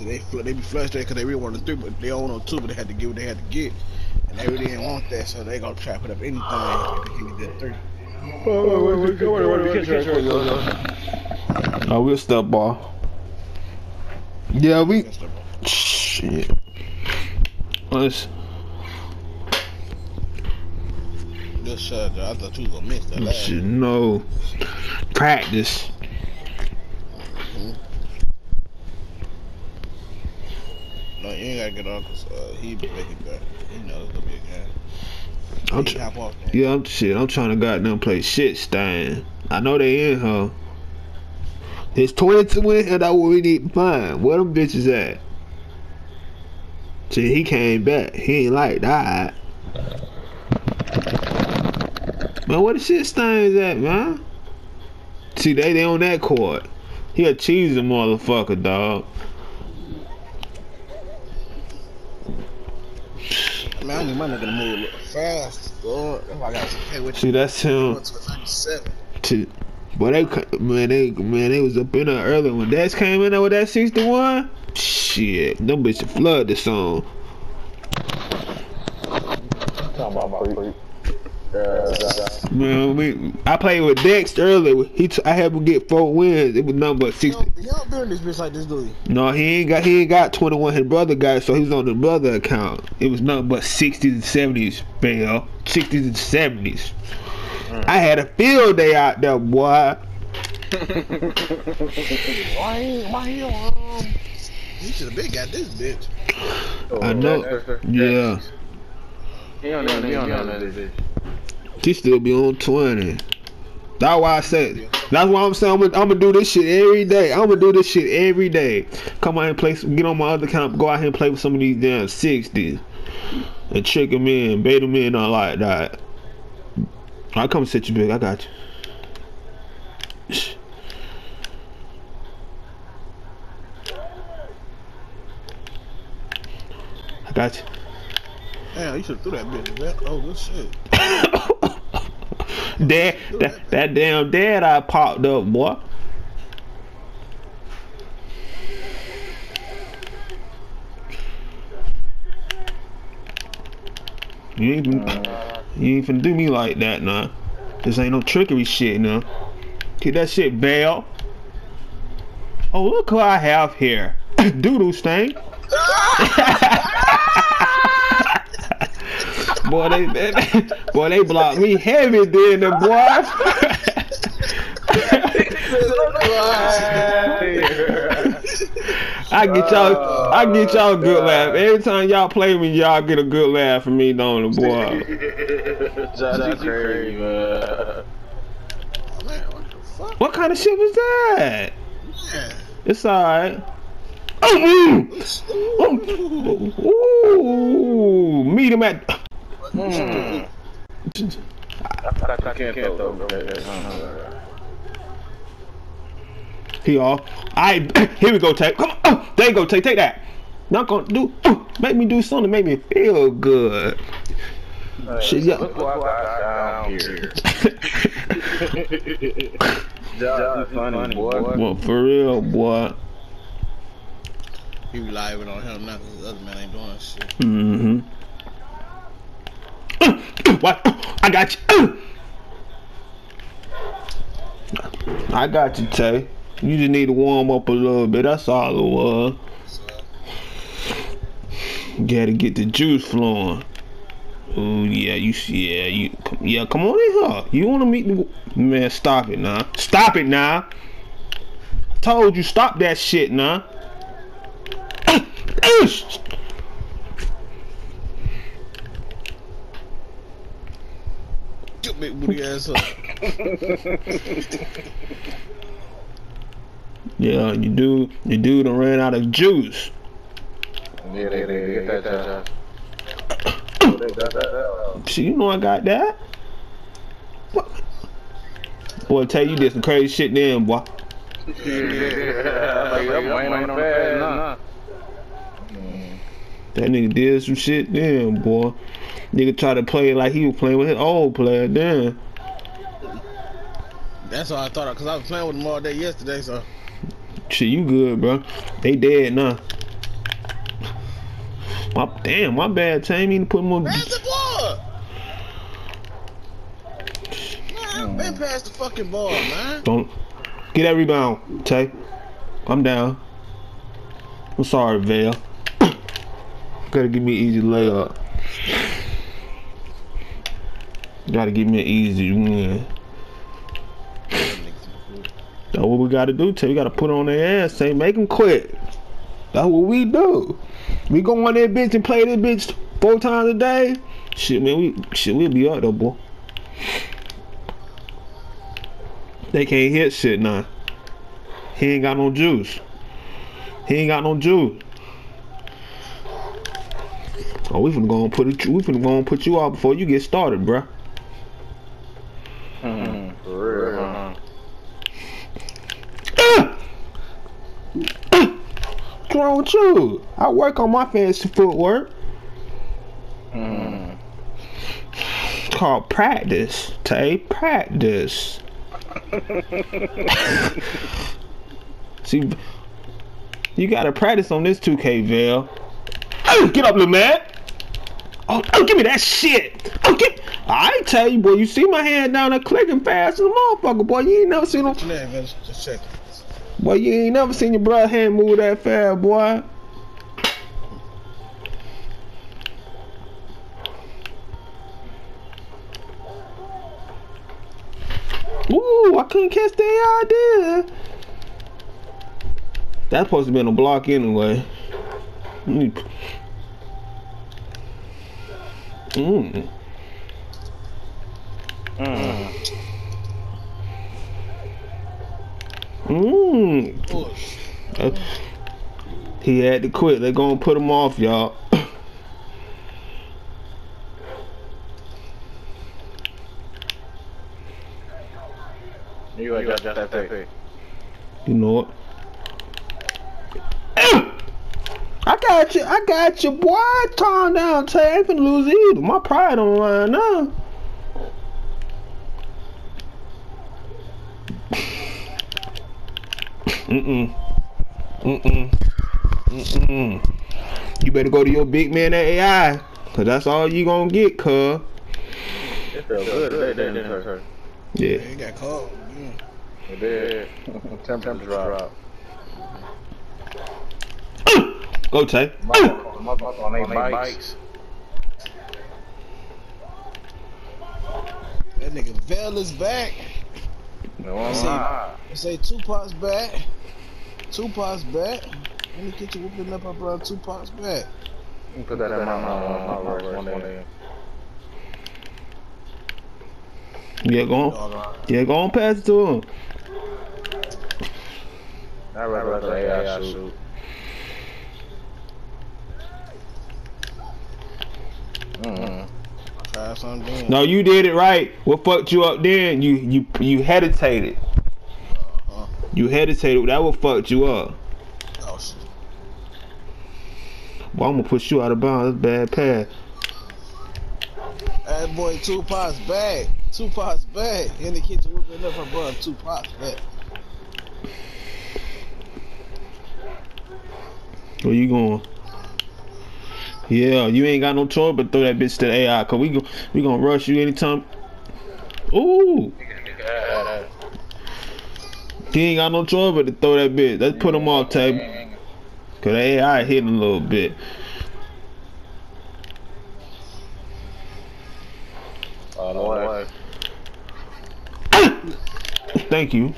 So they they be frustrated because they really wanted three, but they own on two, but they had to get what they had to get, and they really didn't want that, so they gonna try to put up anything if they can get that three. Oh, we'll step ball. Yeah, we. Shit. Let's. Good shot. I thought you was gonna miss that no. Practice. No, you ain't gotta get on because uh, he be making that. He knows it's gonna be a game. I'm He tr- hop off, man. yeah, I'm shit. I'm trying to goddamn play shit stain. I know they in her. There's 22 in here. That's what we need to find. Where them bitches at? See, he came back. He ain't like that. Man, where the shit stains at, man? See, they they on that court. He a cheesy motherfucker, dog. Man, I need my nigga to move a little fast. Lord. That's why I gotta pay with See, you. that's him. Going to a 37. to boy they man they man they was up in there early when Dash came in there with that 61 shit them bitches flood the song man we I played with Dex earlier. He t- I had him get four wins. It was number You 60 don't, you don't build this bitch like this, do you? no he ain't got he ain't got 21 his brother got it, so he was on the brother account. It was nothing but 60s and 70s Bell 60s and 70s I had a field day out there boy. Why ain't, why he on, um... He should have been got this bitch. I know. Yeah. He on that, he on that bitch. She still be on 20. That's why I said. That's why I'm saying I'm gonna, I'm gonna do this shit every day. I'm gonna do this shit every day. Come out and play, some, get on my other account, go out here and play with some of these damn 60s. And trick them in, bait them in, all like that. I come sit you big, I got you. I got you. Damn, you should have threw that bitch. Man. Oh, good shit. Dad, that, that damn dad I popped up, boy. You ain't, you ain't finna do me like that, nah. This ain't no trickery shit, nah. Get that shit, bail. Oh, look who I have here. Doodle stain. boy, they, they, boy, they blocked me heavy, did the boy. I get y'all, I get y'all a good laugh. Every time y'all play me, y'all get a good laugh from me, don't the boy. That's crazy, man. Oh, man, what the? What kind of shit was that? Man. It's alright. Oh, mm. Ooh, meet him at. Hmm. I can't throw, bro. He off. I here we go, Tay. Come on. Oh, there you go, Tay. Take that. Not gonna do. oh, make me do something to make me feel good. Shit, yeah. Look what I got down here. Just funny, boy. well, for real, boy. He relying on him now because the other man ain't doing shit. Mm-hmm. What? I got you. I got you, Tay. You just need to warm up a little bit. That's all it was. Gotta get the juice flowing. Oh yeah, you see, yeah you yeah. Come on in here. You wanna meet the man? Stop it now. Stop it now. I Told you stop that shit now. big booty ass up. Yeah, you do. You dude done ran out of juice. Yeah, they, they, get that, that. Uh, See, you know I got that. What? Boy, tell you did some crazy shit then, boy. Yeah, I'm waiting on the fast now. That nigga did some shit then, boy. Nigga tried to play like he was playing with his old player then. That's all I thought of because I was playing with them all day yesterday, so. Shit, you good, bro. They dead now. My, damn, my bad, Tammy. Put more. Pass the ball. Man, been past the fucking ball, man. Don't get that rebound, Tay. I'm down. I'm sorry, Vale. Gotta give me an easy layup. Gotta give me an easy win. That's what we gotta do, Tay. We gotta put on their ass, say, make them quit. That's what we do. We go on that bitch and play this bitch four times a day. Shit, man, we shit, we'll be up though, boy. They can't hit shit now. He ain't got no juice. He ain't got no juice. Oh, we finna go and put it. We finna go and put you out before you get started, bruh. Mm, for real, huh? Ah! Ah! What's wrong with you? I work on my fancy footwork. Mm. It's called practice. Tay, practice. See, you gotta practice on this 2K, Val. Oh, get up, little man. Oh, oh, give me that shit. Oh, get. I tell you, boy, you see my hand down there clicking fast as a motherfucker, boy. You ain't never seen no. Just check. Boy, you ain't never seen your brother hand move that fast, boy. Ooh, I couldn't catch the idea. That's supposed to be on a block anyway. Mm. Mm. Mm. Mm. Uh, He had to quit. They're gonna put him off, y'all. You adjust that thing. You know what? I got you. I got you, boy. Calm down, Tay. I ain't finna lose either. My pride on the line now. Mm-mm. Mm-mm. Mm-mm. You better go to your big man at AI. Cause that's all you gonna get, cuz. It felt good, good didn't it? hurt. Yeah. He got cold. Yeah. It did. Temperature drop. Go, Tay. on their bikes. That nigga Vel is back. No, I I'm not. I say Tupac's back. Tupac's back. Let me get you whooping up, my brother. Tupac's back. Put that in my, my, my verse one day. Yeah, go on. Dog, Yeah, go on pass it to him. I'd rather let the AI shoot. Mm. try something. then. No, you did it right. What fucked you up then? You you you hesitated. You hesitated. That what fucked you up. Oh shit. Well, I'm gonna push you out of bounds. That's bad pass. That boy two Tupac's back. Tupac's back. In the kitchen whooping up, my brother. Tupac's back. Where you going? Yeah, you ain't got no choice but throw that bitch to the AI. Cause we go, we gonna rush you anytime. Ooh, he ain't got no choice but to throw that bitch. Let's put him off table. Cause the AI hitting a little bit. Uh. Thank you.